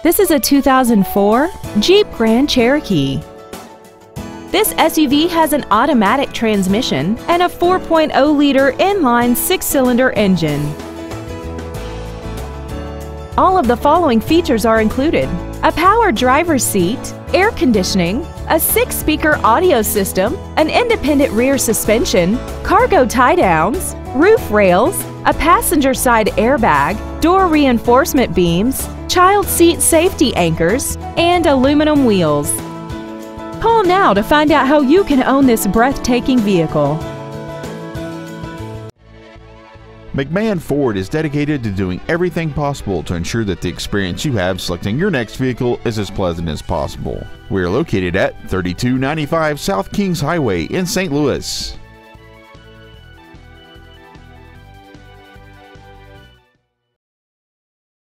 This is a 2004 Jeep Grand Cherokee. This SUV has an automatic transmission and a 4.0-liter inline six-cylinder engine. All of the following features are included. A power driver's seat, air conditioning, a six-speaker audio system, an independent rear suspension, cargo tie-downs, roof rails, a passenger side airbag, door reinforcement beams, child seat safety anchors, and aluminum wheels. Call now to find out how you can own this breathtaking vehicle. McMahon Ford is dedicated to doing everything possible to ensure that the experience you have selecting your next vehicle is as pleasant as possible. We are located at 3295 South Kingshighway in St. Louis.